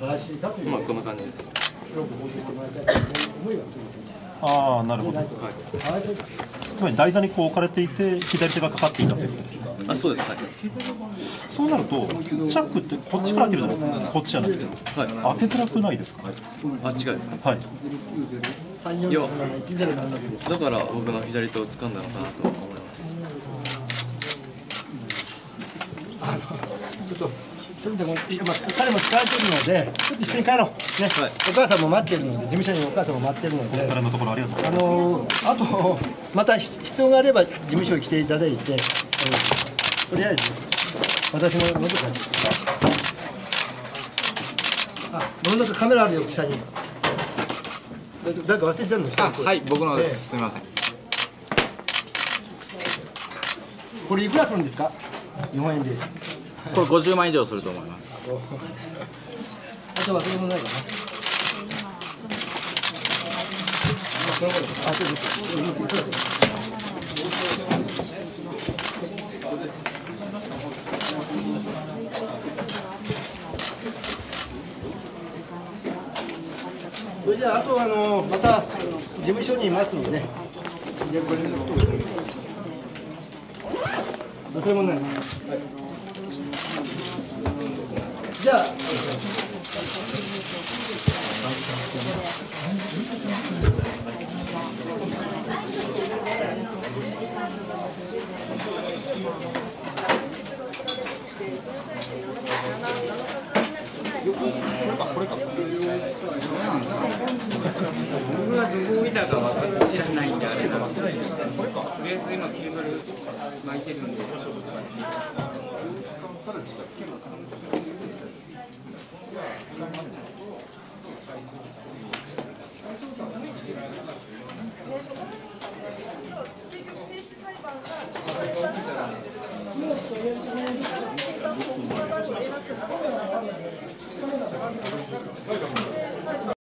まあこんな感じです。ああなるほど。はいつまり台座にこう置かれていて左手がかかっていたということですか？あそうです。はい。そうなるとチャックってこっちから開けるじゃないですか。こっちじゃなくて。はい。開けづらくないですか？あ違いですかはい。三四六七一ゼロ七六です。だから僕の左手を掴んだのかなと思います。ちょっとちょっともういやまあ彼も疲れてるので、ちょっと一緒に帰ろう。ね、はいお母さんも待ってるので、事務所にお母さんも待ってるので。からのところありがとうございあますのーあと、また必要があれば事務所に来ていただいて、あのとりあえず、私の喉かあ、世の中カメラあるよ、下に。だ誰か忘れてるのあはい僕のです、えすみませんこれいくらするんですか？日本円で。これ50万以上すると思いますあと忘れ物ないかな。あ、そうです。それじゃあ、あとはあのまた事務所にいますので、でこれちょっと忘れ物ない。じゃあ。これかこれか僕がどこを見たかは知らないんであれなんですけどとりあえず今ケーブル巻いてるんであ